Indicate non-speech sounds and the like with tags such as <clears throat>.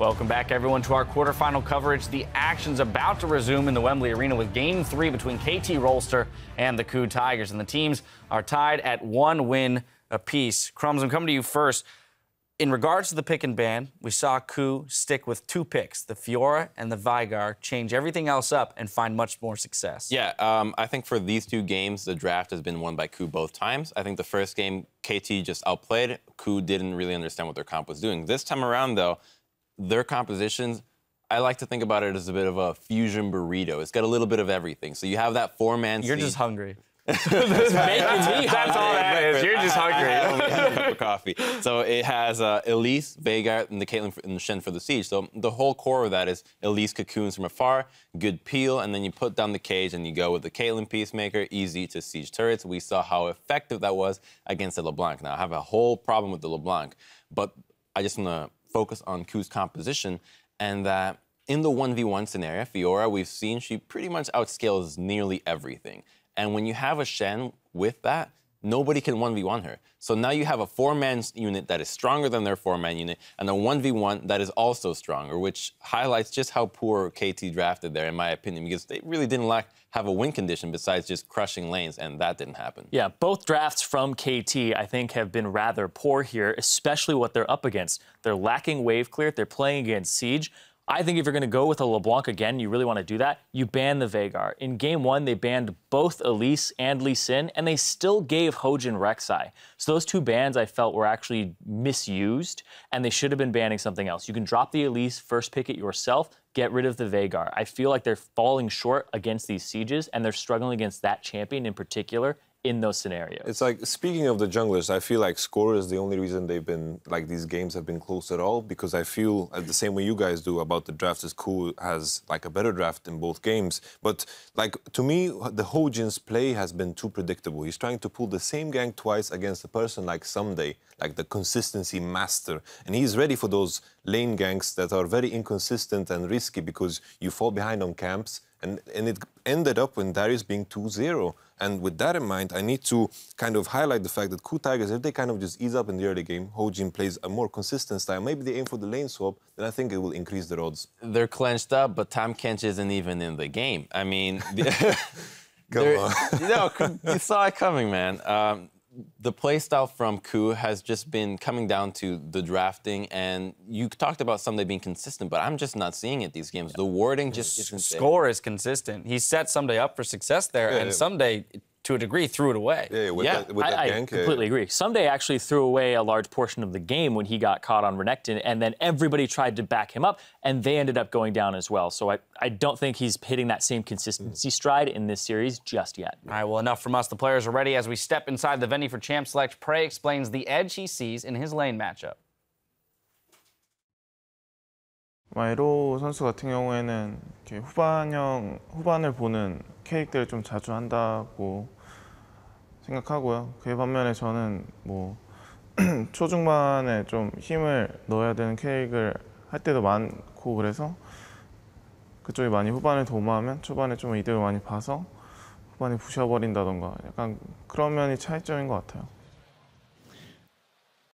Welcome back, everyone, to our quarterfinal coverage. The action's about to resume in the Wembley Arena with game three between KT Rolster and the KOO Tigers. And the teams are tied at one win apiece. Crumbz, I'm coming to you first. In regards to the pick and ban, we saw KOO stick with two picks, the Fiora and the Veigar, change everything else up and find much more success. Yeah, um, I think for these two games, the draft has been won by KOO both times. I think the first game, KT just outplayed. KOO didn't really understand what their comp was doing. This time around, though, their compositions, I like to think about it as a bit of a fusion burrito. It's got a little bit of everything. So you have that four-man. You're just hungry. That's making me That's all that is. You're just hungry. <laughs> for coffee. So it has uh, Elise, Veigar, and the Caitlyn and the Shen for the siege. So the whole core of that is Elise cocoons from afar, good peel, and then you put down the cage and you go with the Caitlyn Peacemaker, easy to siege turrets. We saw how effective that was against the LeBlanc. Now I have a whole problem with the LeBlanc, but I just want to focus on KOO's composition and that in the 1v1 scenario, Fiora, we've seen she pretty much outscales nearly everything. And when you have a Shen with that, nobody can 1v1 her. So now you have a four-man unit that is stronger than their four-man unit, and a 1v1 that is also stronger, which highlights just how poor KT drafted there, in my opinion, because they really didn't lack have a win condition besides just crushing lanes, and that didn't happen. Yeah, both drafts from KT, I think, have been rather poor here, especially what they're up against. They're lacking wave clear, they're playing against Siege. I think if you're going to go with a LeBlanc again, you really want to do that, you ban the Veigar. In game one, they banned both Elise and Lee Sin, and they still gave Hojin Rek'Sai. So those two bans I felt were actually misused, and they should have been banning something else. You can drop the Elise, first pick it yourself, get rid of the Veigar. I feel like they're falling short against these sieges, and they're struggling against that champion in particular in those scenarios. It's like speaking of the junglers, I feel like Score is the only reason they've been like these games have been close at all because I feel uh, the same way you guys do about the draft is cool has like a better draft in both games. But like to me, the Hojin's play has been too predictable. He's trying to pull the same gang twice against a person like Ssumday, like the consistency master, and he's ready for those lane ganks that are very inconsistent and risky because you fall behind on camps and, and it ended up when Darius being 2-0. And with that in mind, I need to kind of highlight the fact that KOO Tigers, if they kind of just ease up in the early game, Hojin plays a more consistent style, maybe they aim for the lane swap, then I think it will increase their odds. They're clenched up, but Tahm Kench isn't even in the game. I mean... <laughs> <laughs> Come on. <laughs> no, you saw it coming, man. Um, the playstyle from KOO has just been coming down to the drafting, and you talked about Ssumday being consistent, but I'm just not seeing it these games. The warding just isn't Score there. is consistent. He set Ssumday up for success there, Yeah, and yeah. Ssumday to a degree, threw it away. Yeah, with Yeah, that, with I, that I gank. completely yeah. agree. Ssumday actually threw away a large portion of the game when he got caught on Renekton, and then everybody tried to back him up, and they ended up going down as well. So I, I don't think he's hitting that same consistency hmm. stride in this series just yet. All right, well, enough from us. The players are ready as we step inside the venue for Champ Select. PraY explains the edge he sees in his lane matchup. 마이로 선수 같은 경우에는 후반형 후반을 보는 케이크들을 좀 자주 한다고 생각하고요. 그에 반면에 저는 뭐 <clears throat> 초중반에 좀 힘을 넣어야 되는 케이크를 할 때도 많고 그래서 그쪽이 많이 후반을 도모하면 초반에 좀 이득을 많이 봐서 후반에 부셔버린다던가 약간 그런 면이 차이점인 것 같아요.